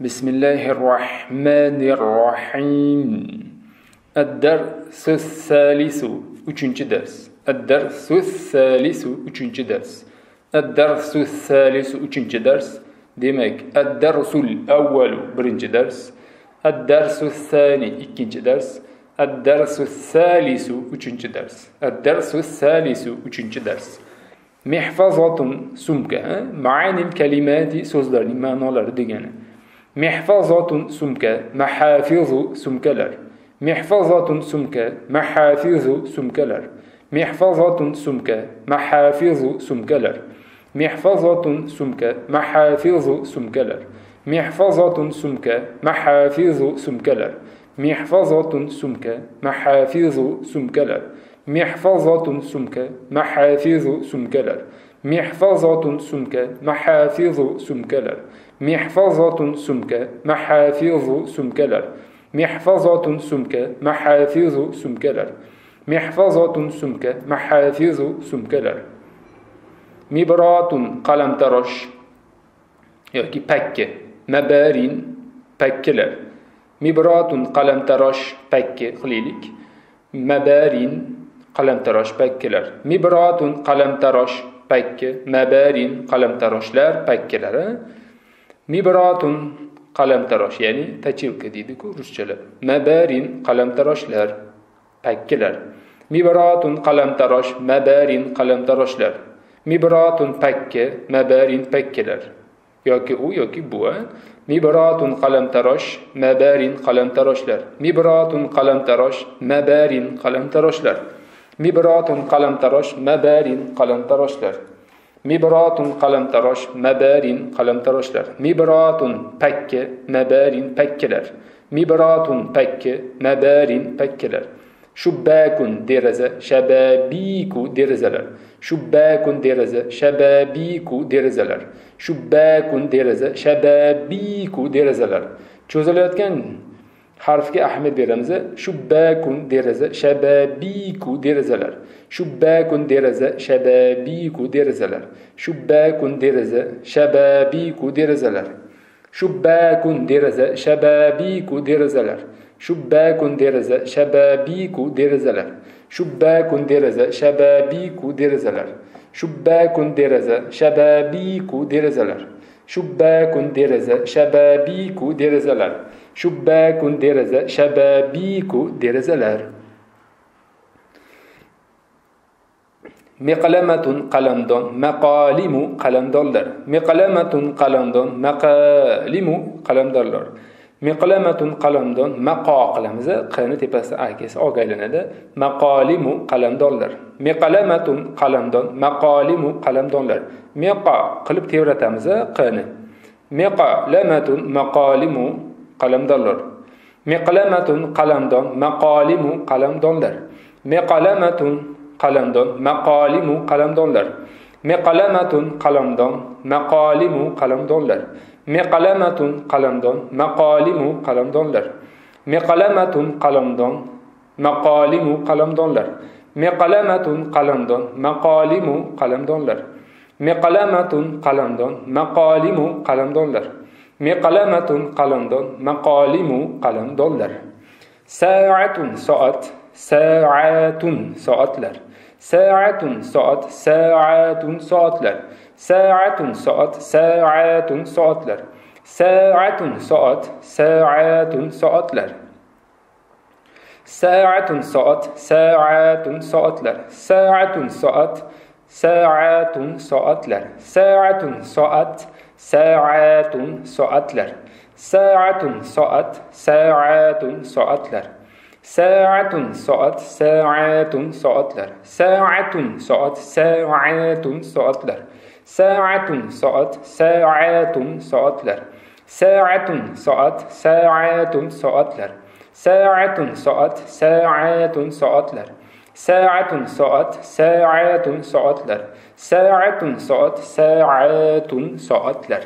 بسم الله الرحمن الرحيم الدرس الثالث üçüncü درس الدرس الثالث üçüncü درس الدرس الثالث üçüncü درس demek الدرس الأول برنج درس الدرس الثاني ikinci درس الدرس الثالث üçüncü درس الدرس الثالث üçüncü درس محفظة سمكة معاني الكلمات سوزدرني ما manaları degeni محفظة سمكة محافظ سمكلر محفظة سمكة محافظ سمكلر محفظة سمكة محافظ سمكلر محفظة سمكة محافظ سمكلر محفظة سمكة محافظ سمكلر محفظة سمكة محافظ سمكلر محفظة سمكة محافظ سمكلر محفظة سمكة محافظ سمكلر محفظة سمكة محافظ سمكة محفظة سمكة محافظ سمكة محفظة سمكة محافظ سمكة مبرات قلم ترش يعني بكة مبارين بكلر مبرات قلم ترش بك خليلك. مبارين قلم ترش بكلر مبرات قلم ترش بك مبارين قلم ترشلر بكلر mibratun qalamtarosh ya'ni tachilka deydiku ruschalab mabarin qalamtaroshlar pakkalar mibratun qalamtarosh mabarin qalamtaroshlar. Mibratun pakka mabarin pakkalar. Yoki u yoki bu mibratun qalamtarosh mabarin qalamtaroshlar. Mibratun qalamtarosh mabarin qalamtaroshlar. Mibratun qalamtarosh mabarin qalamtaroshlar mibratun qalamtarosh mabarin qalamtaroshlar. Mibratun pakka mabarin pakkalar mibratun pakka mabarin pakkalar shubbakun deraza shababiku derazalar. Shubbakun deraza shababiku derazalar. Shubbakun deraza shababiku derazalar. Cho'zilayotgan harfga ahamiyat beramiz shubbakun deraza shababiku derazalar shubbakun deraza shababiku derazalar shubbakun deraza shababiku derazalar shubbakun deraza shababiku derazalar shubbakun deraza shababiku derazalar shubbakun deraza shababiku derazalar shubbakun deraza shababiku derazalar shubbakun deraza shababiku derazalar shubbakun deraza shababiku derazalar. Miqlamatun qalamdon maqolimu qalamdonlar. Miqlamatun qalamdon maqalimu qalamdonlar. Miqlamatun qalamdon maqo qilamiz qni tepasida a kelsa oga aylanadi maqolimu qalamdonlar. Miqlamatun qalamdon maqolimu qalamdonlar. Miqo qilib tebratamiz qni. Miqlamatun maqolimu qalamdonlar miqlamatun qalamdon maqolimu qalamdonlar miqlamatun qalamdon maqolimu qalamdonlar miqlamatun qalamdon maqolimu qalamdonlar miqlamatun qalamdon maqolimu qalamdonlar miqlamatun qalamdon maqolimu qalamdonlar miqlamatun qalamdon maqolimu qalamdonlar miqlamatun qalamdon maqolimu qalamdonlar مقلمة قلم مقالم قلم دولار ساعة ساعت ساعات ساعتلر ساعة ساعت ساعات ساعتلر ساعة ساعت ساعات ساعتلر ساعة ساعت ساعات ساعتلر ساعة ساعت ساعات ساعتلر ساعة ساعت ساعات ساعتلر ساعة ساعت saatun soatlar saatun soat saatun soatlar saatun soat saatun soatlar saatun soat saatun soatlar saatun soat saatun soatlar saatun soat saatun soatlar saatun soat saatun soatlar saatun soat saatun soatlar ساعة ساعت ساعات ساعتلر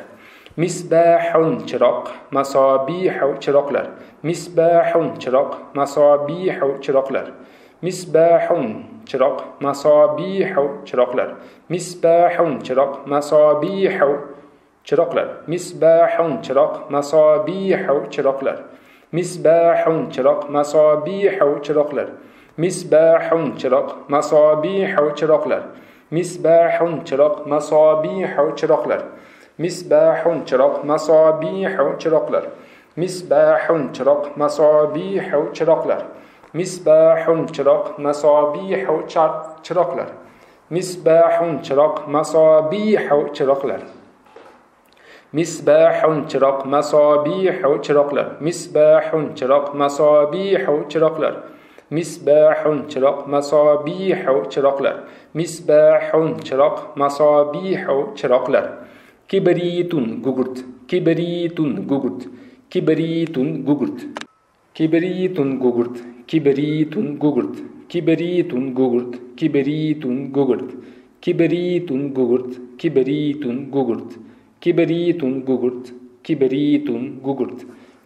مسباح چراغ مصابيح چراغلر مسباح چراغ مصابيح چراغلر مسباح چراغ مصابيح چراغلر مسباح چراغ مصابيح چراغلر مسباح چراغ مصابيح چراغلر مسباح چراغ مصابيح چراغلر مسباح چراغ مصابيح چراغلر misbahun chiroq masobihu chiroqlar. Misbahun chiroq masobihu chiroqlar. Misbahun chiroq masobihu chiroqlar. Misbahun chiroq masobihu chiroqlar. Misbahun chiroq masobihu chiroqlar. Misbahun chiroq masobihu chiroqlar. Misbahun chiroq masobihu chiroqlar. مسباح چراغ مصابيح و لر مسباح چراغ مصابيح و چراغ لر كبريت گوگرد كبريت گوگرد كبريت گوگرد كبريت گوگرد كبريت گوگرد كبريت گوگرد كبريت گوگرد كبريت گوگرد کبریتون گوگرد کبریتون گوگرد کبریتون گوگرد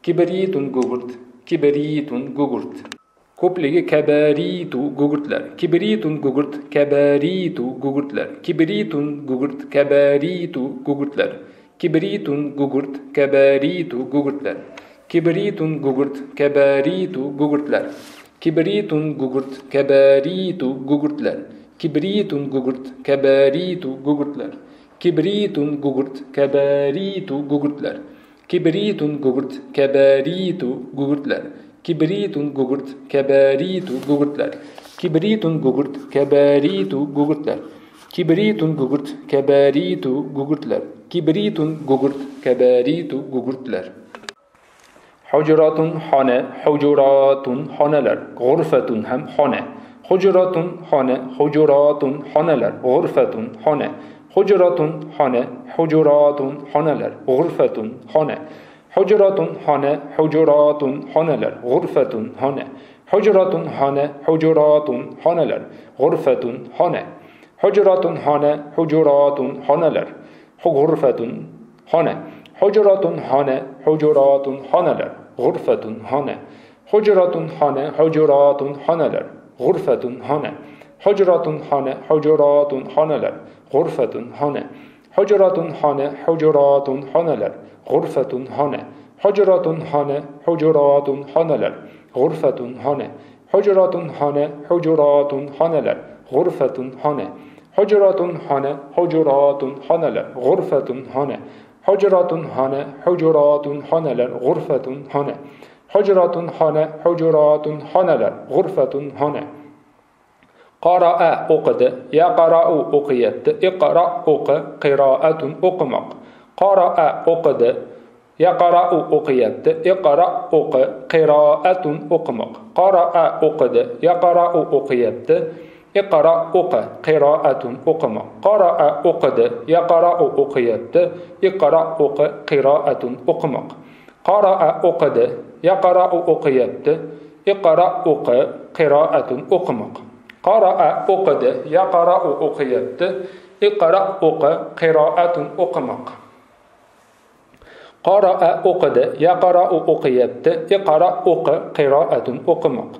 کبریتون گوگرد کبریتون گوگرد ko'pligi kabaritu gugurtlar kibritun gugurt kabaritu gugurtlar kibritun gugurt kabaritu gugurtlar kibritun gugurt kabaritu gugurtlar kibritun gugurt kabaritu gugurtlar kibritun gugurt kabaritu gugurtlar kibritun gugurt kabaritu gugurtlar kibritun gugurt kabaritu gugurtlar kibritun gugurt kabaritu gugurtlar Kibritun gugurt, keberitu gugurtlar. Kibritun gugurt, keberitu gugurtlar. Kibritun gugurt, keberitu gugurtlar. Kibritun gugurt, keberitu gugurtlar. Hucuratun hane, hucuratun haneler. Gurfetun hem hane. Hucuratun hane, hucuratun haneler. Gurfetun hane. Hucuratun hane, hucuratun haneler. Gurfetun hane. حجرة حنا حجرات حنلر غرفة حنا حجرة حنا حجرات حنلر غرفة حنا حجرة حنا حجرات حنلر غرفة حنا حجرة حنا حجرات حنلر غرفة حنا حجرة حنا حجرات حنلر غرفة حنا حجرة حنا حجرات حنلر غرفة حنا حجرة حانة حجرات حانلر غرفة حانة حجرة حانة حجرات حانلر غرفة حانة حجرة حانة حجرات حانلر غرفة حانة حجرة حانة حجرات حانلر غرفة حانة حجرة حانة حجرات حانلر غرفة حانة حجرة حانة حجرات حانلر غرفة حانة قرأ أقد يقرأ أقيت اقرأ أق قراءة أقمق. قرأ أقد يقرأ أقيت اقرأ أق قراءة أقمق. قرأ أقد يقرأ أقيت اقرأ أق قراءة أقمق. قرأ أقد يقرأ أقيت اقرأ أق قراءة أقمق. قرأ أقد يقرأ أقيت اقرأ أق قراءة أقمق. قرأ أقد يقرأ أقيد اقرأ أق قراءة أقمق. قرأ أقد يقرأ أقيد اقرأ أق قراءة أقمق.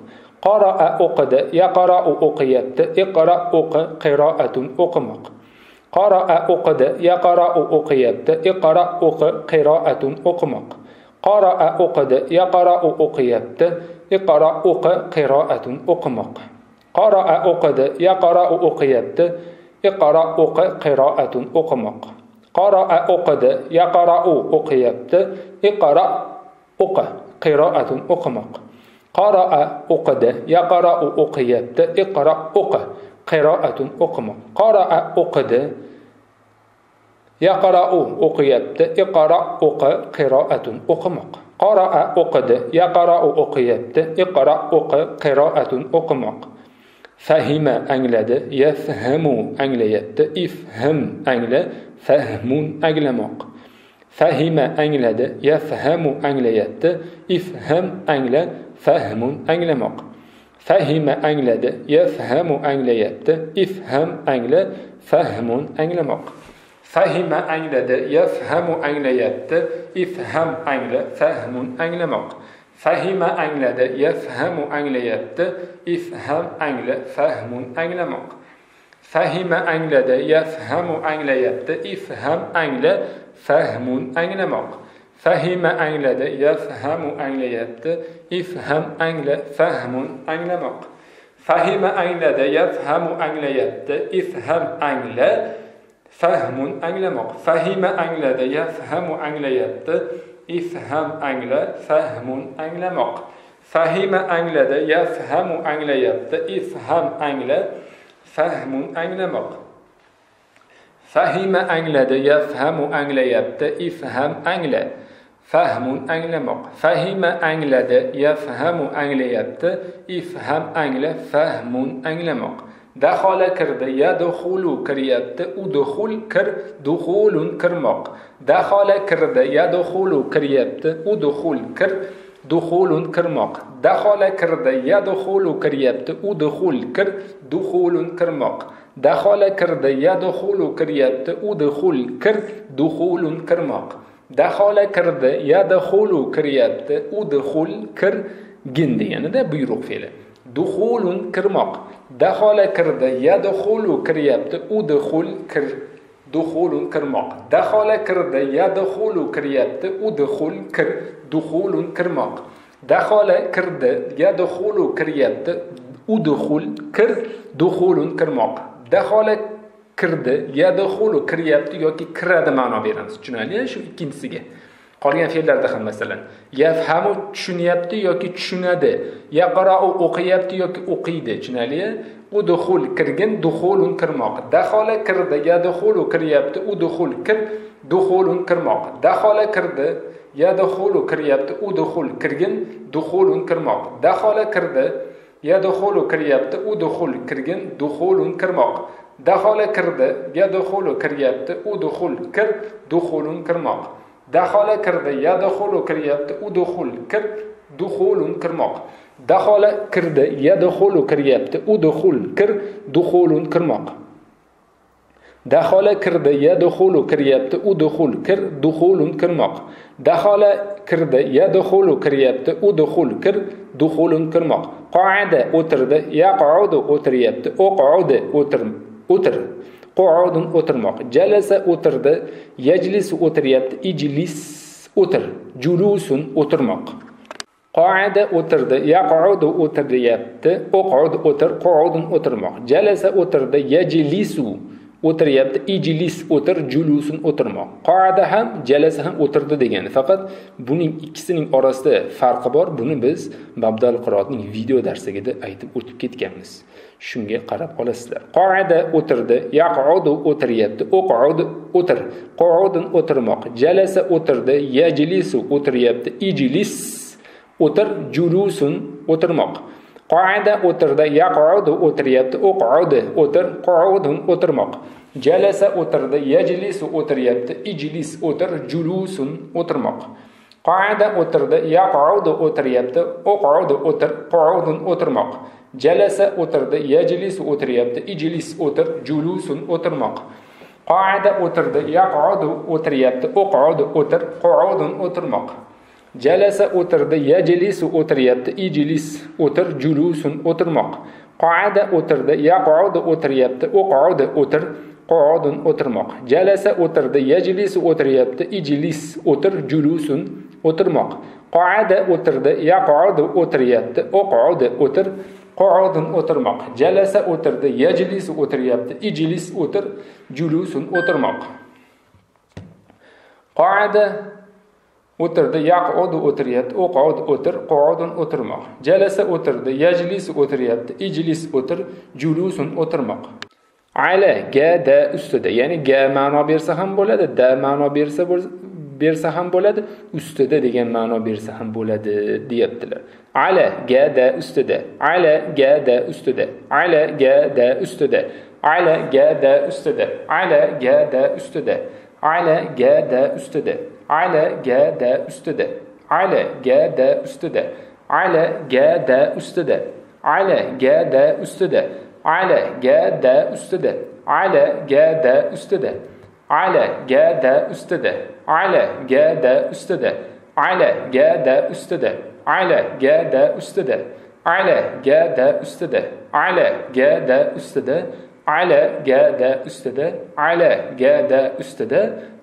قرأ أقد يقرأ أقيد اقرأ أق قراءة أقمق. قرأ أقد يقرأ أقيد اقرأ أق قراءة أقمق. قرأ أقد يقرأ أقيد اقرأ أق قراءة أقمق. قرأ أقد يقرأ أقيد اقرأ أق قراءة أقمق. قرأ أقد يقرأ أقيد اقرأ أق قراءة أقمق. قرأ أقد يقرأ أقيد اقرأ أق قراءة أقمق. قرأ أقد يقرأ أقيد اقرأ أق قراءة أقمق. قرأ أقد يقرأ أقيد اقرأ أق قراءة أقمق. Fehime engledi. Yefhemu engle yetti. İfhem engle. Fehmun englemek. Fehime engledi. Yefhemu engle yetti. İfhem engle. Fehmun englemek. Fehime engledi. Yefhemu engle yetti. İfhem engle. Fehmun englemek. Fehime engledi. Yefhemu engle yetti. İfhem engle. Fehmun englemek. فهم انگلده يفهم انگلیت افهم انگل فهمون انگلمق فهم انگلده يفهم انگلیت افهم انگل فهمون انگلمق فهم انگلده يفهم انگلیت افهم انگل فهمون انگلمق فهم انگلده يفهم انگلیت افهم انگل فهمون انگلمق فهم انگلده يفهم انگلیت افهم انگل ifham angla fahmun anglamoq. Fahima angladi yafhamu anglayapti ifham angla fahmun anglamoq. Fahima angladi yafhamu anglayapti ifham angla fahmun anglamoq. Fahima angladi yafhamu anglayapti ifham angla fahmun anglamoq. Dahola kirdi yadxulu kiryapti udxul kir duxulun kirmoq. Dahola kirdi yadxulu kiryapti udxul kir duxulun kirmoq. Dahola kirdi yadxulu kiryapti udxul kir duxulun kirmoq. Dahola kirdi yadxulu kiryapti udxul kir duxulun kirmoq. Dahola kirdi yadxulu kiryapti udxul kir gin deganida buyruq fe'li. Duxulun kirmoq. Daxola kirdi yadxulu kiryapti udxul kir duxulun kirmoq. Daxola kirdi yadxulu kiryapti udxul kir duxulun kirmoq. Daxola kirdi yadxulu kiryapti udxul kir duxulun kirmoq. Daxola kirdi yadxulu kiryapti yoki kiradi ma'no beramiz. Tushunarli shu ikkinchisiga. Qolgan fe'llarda ham masalan yafhamu tushunyapti yoki tushunadi yaqrau o'qiyapti yoki o'qiydi tushunarli udxul kirgin duxulun kirmoq. Dahola kirdi yadxulu kiryapti udxul kir duxulun kirmoq. Dahola kirdi yadxulu kiryapti udxul kirgin duxulun kirmoq. Dahola kirdi yadxulu kiryapti udxul kirgin duxulun kirmoq. Dahola kirdi yadxulu kiryapti udxul kir duxulun kirmoq. Dahola kirdi yadxulu kiryapti udxul kir duxulun kirmoq. Dahola kirdi yadxulu kiryapti udxul kir duxulun kirmoq. Dahola kirdi yadxulu kiryapti udxul kir duxulun kirmoq. Dahola kirdi yadxulu kiryapti udxul kir duxulun kirmoq. Qoada o'tirdi yaqudu o'tiryapti uqudi o'tir o'tir. Qu'udun o'tirmoq. Jalasa o'tirdi yajlis o'tiryapti ijlis o'tir julusun o'tirmoq. Qoada o'tirdi yaqudu o'tiryapti uqud o'tir qu'udun o'tirmoq. Jalasa o'tirdi yajlisu o'tiryapti ijlis o'tir julusun o'tirmoq. Qoada ham jalasa ham o'tirdi degani. Faqat buning ikkisining orasida farqi bor. Buni biz babdal qiroatning video darsligida aytib o'tib ketganmiz. Shunga qarab olasizlar. Qoida o'tirdi yaqudu o'tiryapti. Uqud o'tir. Qu'udun o'tirmoq. Jalasa o'tirdi yajlisu o'tiryapti. Ijlis o'tir julusun o'tirmoq. Qoida o'tirdi yaqudu o'tiryapti. Uqudi o'tir qu'udun o'tirmoq. Jalasa o'tirdi yajlisu o'tiryapti. Ijlis o'tir julusun o'tirmoq. Qoida o'tirdi yaqudu o'tiryapti. Uqudi o'tir qu'udun o'tirmoq. Celese oturdu. Yeclis oturuyordu. İclis otur. Culusun oturmak. Qaada oturdu. Yaq'udu oturuyordu. Uq'udu otur. Qu'udun oturmak. Celese oturdu. Yeclisu oturuyordu. İclis otur. Culusun oturmak. Qaada oturdu. Yaq'udu oturuyordu. Uq'udu otur. Qu'udun oturmak. Celese oturdu. Yeclisu oturuyordu. İclis otur. Culusun oturmak. Qaada oturdu. Yaq'udu oturuyordu. Uq'udu otur. Qo'odin o'tirmoq. Jalasa o'tirdi yajlisu o'tiryapti ijlis o'tir julusun o'tirmoq. Qoada o'tirdi yaqudu o'tiryapti uqud o'tir qu'udun o'tirmoq. Jalasa o'tirdi yajlis o'tiryapti ijlis o'tir julusun o'tirmoq. Ala ga da ustida ya'ni ga ma'no bersa ham bo'ladi da ma'no bersa bersa ham bo'ladi ustida degan ma'no bersa ham bo'ladi deyaptilar ala ga da ustida ala ga da ustida ala ga da ustida ala ga da ustida ala ga da ustida ala ga da ustida ala ga da ustida ala ga da ustida ala ga da ustida ala ga da ustida ala ga da ustida ala ga da ustida ala ga da ustida ala ga da ustida. Ala ga da ustida. Ala ga da ustida. Ala ga da ustida. Ala ga da ustida. Ala ga da ustida. Ala ga da ustida.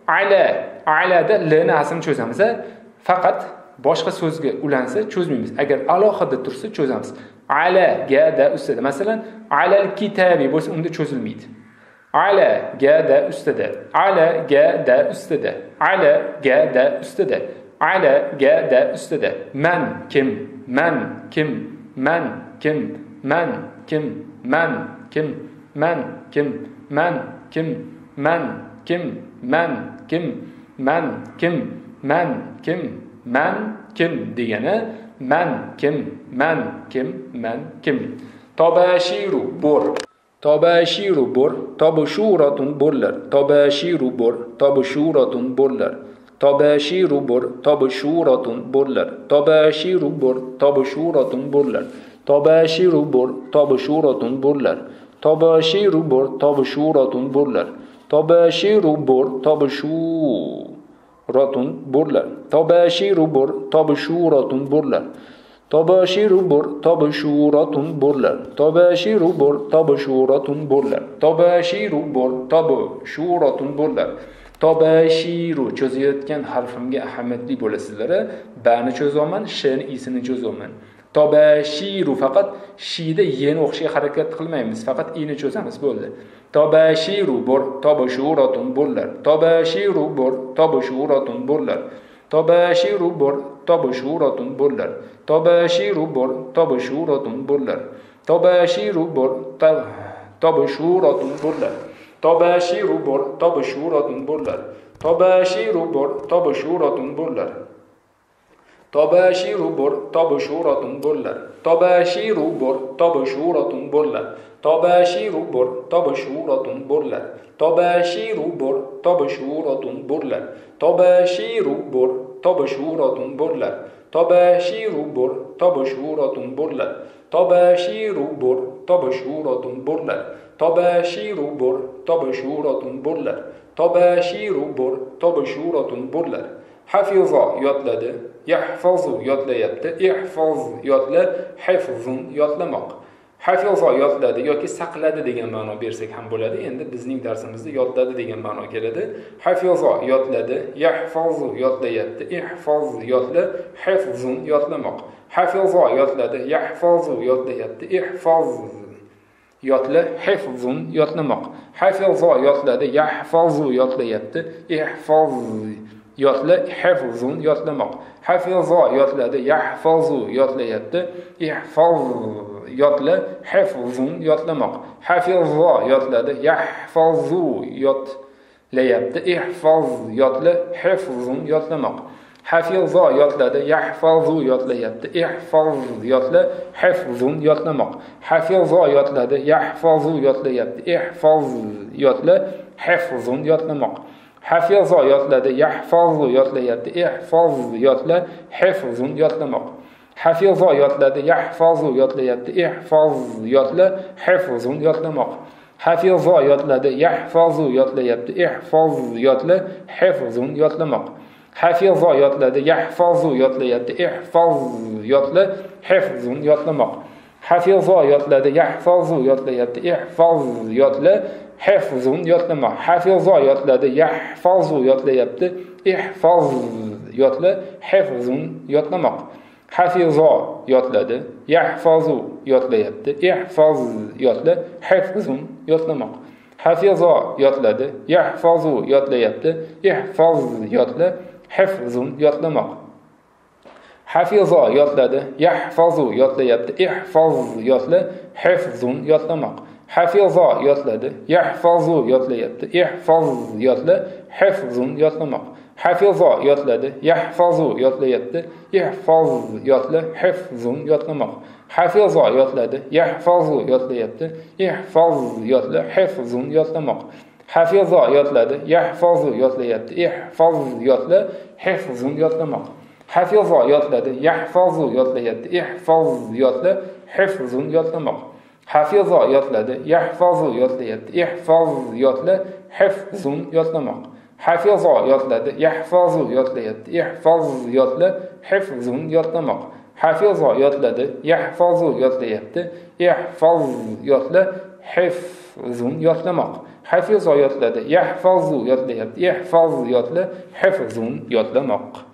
Ala alada lni aslini cho'zamiz faqat boshqa so'zga ulansa cho'zmaymiz. Agar alohida tursa cho'zamiz. Ala ga da ustida. Masalan alal kitabi bo'lsa unda cho'zilmaydi. Ala ga da ustida ala ga da ustida ala ga da ustida ala ga da ustida man kim man kim man kim man kim man kim man kim man kim man kim man kim man kim man kim man kim degani man kim man kim man kim tobashiru bor tobashiru bur tobushuratun borlar tobashiru bur tobushuratun borlar tobashiru bur tobushuratun borlar tobashiru bur tobushuratun borlar tobashiru bur tobushuratun borlar tobashiru bur tobushuratun borlar tobashiru bor tobushuratun borlar tobashiru bur tobushuratun borlar Tobashiru bur, tobashuratun burlar. Tobashiru bur, tobashuratun burlar. Tobashiru bur, tobashuratun burlar. Tobashiru cho'zayotgan harfimga ahamiyatli bo'lasizlar. Bani cho'zaman, shni isini cho'zaman. Tobashiru faqat shida yeni o'xshiga harakat qilmaymiz, faqat ini cho'zamiz bo'ldi. Tobashiru bur, tobashuratun burlar. Tobashiru bur, tobashuratun burlar. تا بر تا بولر. تا بر تا بشورتون بولر. تا بشیرو بر تا بولر. تا بر تا بولر. تا بر تا بولر. Tabaşiru bur, tabşuratun burlar. Tabaşiru bur, tabşuratun burlar. Tabaşiru bur, tabşuratun burlar. Tabaşiru bur, tabşuratun burlar. Tabaşiru bur, tabşuratun burlar. Tabaşiru bur, tabşuratun burlar. Tabaşiru bur, tabşuratun burlar. Tabaşiru bur, tabşuratun burlar. Tabaşiru bur, tabşuratun burlar. Hafizo yodladi yahfazu yodlayapti ihfoz yodla hifzun yodlamoq. Hafizo yodladi yoki saqladi degan ma'no bersak ham bo'ladi. Endi bizning darsimizda yodladi degan ma'no keladi. Hafizo yodladi yahfozu yodlayapti ihfoz yodla hifzun yodlamoq. Hafizo yodladi yahfozu yodlayapti ihfoz yodla hifzun yodlamoq. Hafizo yodladi yahfozu yodlayapti ihfoz yodla hifzun yodlamoq. Hafizo yodladi yahfozu yodlayapti. İhfoz yodla hifzun yodlamoq. Hafizo yodladi yahfozu yodlayapti. İhfoz yodla hifzun yodlamoq. Hafizo yodladi yahfozu yodlayapti. İhfoz yodla hifzun yodlamoq. Hafizo yodladi yahfozu yodlayapti. İhfoz yodla hifzun yodlamoq hafizo yodladi yahfozu yodlayapti ihfoz yodla hifzun yodlamoq. Hafizo yodladi yahfozu yodlayapti ihfoz yodla hifzun yodlamoq. Hafizo yodladi yahfozu yodlayapti ihfoz yodla hifzun yodlamoq. Hafizo yodladi yahfozu yodlayapti ihfoz yodla hifzun yodlamoq. Hafizo yodladi yahfozu yodlayapti ihfoz yodla hafzun yodlama. Hafizo yodladi. Yahfazu yodlayapti. Ihfoz yodla. Hafzun yodlamoq hafizo yodladi. Yahfazu yodlayapti. Ihfoz yodla. Hafzun yodlamoq hafizo yodladi. Yahfazu yodlayapti. Ihfoz yodla. Hafzun yodlamoq hafizo yodladi. Yahfazu yodlayapti. Ihfoz yodla. Hafzun yotlamoq hafizo yodladi yahfozu yodlayapti ihfoz yodla hifzun yodlamoq. Hafizo yodladi yahfozu yodlayapti ihfoz yodla hifzun yodlamoq. Hafizo yodladi yahfozu yodlayapti ihfoz yodla hifzun yodlamoq. Hafizo yodladi yahfozu yodlayapti ihfoz yodla hifzun yodlamoq. Hafizo yodladi yahfozu yodlayapti ihfoz yodla hifzun yodlamoq hafizo yodladi yahfozu yodlayapti. Ihfoz yodla hifzun yodlamoq. Hafizo yodladi yahfozu yodlayapti. Ihfoz yodla hifzun yodlamoq. Hafizo yodladi yahfozu yodlayapti. Ihfoz yodla hifzun yodlamoq. Hafizo yodladi yahfozu yodlayapti. Ihfoz yodla hifzun yodlamoq.